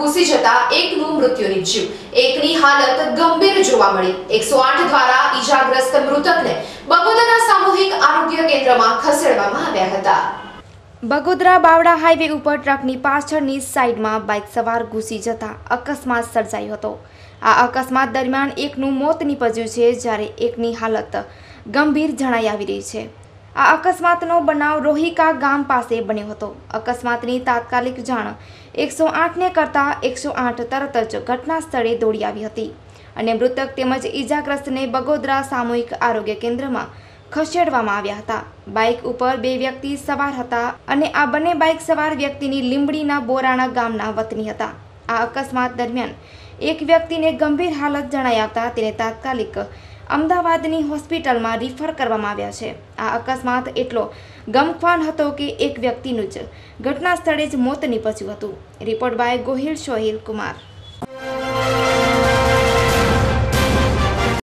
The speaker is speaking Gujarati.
ઘૂસી જતા એકનું મૃત્યુ નીપજ્યું એકની હાલત ગંભીર જોવા મળી. એકસો આઠ દ્વારા ઈજાગ્રસ્ત મૃતકને બગોદરા સામૂહિક આરોગ્ય કેન્દ્રમાં ખસેડવામાં આવ્યા હતા. બગોદરા બાવડા હાઈવે ઉપર ટ્રકની પાછળની સાઈડમાં બાઇક સવાર ઘૂસી જતા અકસ્માત સર્જાયો હતો. આ અકસ્માત દરમિયાન એકનું મોત નીપજ્યું છે જ્યારે એકની હાલત ગંભીર જણાઈ આવી રહી છે. આ અકસ્માતનો બનાવ રોહિકા ગામ પાસે બન્યો હતો. અકસ્માતની તાત્કાલિક જાણ એકસો આઠને કરતાં એકસો આઠ તરત જ ઘટના સ્થળે દોડી આવી હતી અને મૃતક તેમજ ઈજાગ્રસ્તને બગોદરા સામૂહિક આરોગ્ય કેન્દ્રમાં ખસેડવામાં આવ્યા હતા. બાઇક ઉપર બે વ્યક્તિ સવાર હતા અને આ બંને બાઇક સવાર વ્યક્તિની લીંબડીના બોરાણા ગામના વતની હતા. આ અકસ્માત દરમિયાન એક વ્યક્તિને ગંભીર હાલત જણાઈ આવતા તેને તાત્કાલિક અમદાવાદની હોસ્પિટલમાં રિફર કરવામાં આવ્યા છે. આ અકસ્માત એટલો ગમખ્વાન હતો કે એક વ્યક્તિનું જ ઘટના સ્થળે જ મોત નીપજ્યું હતું. Report by Gohil Sohil Kumar.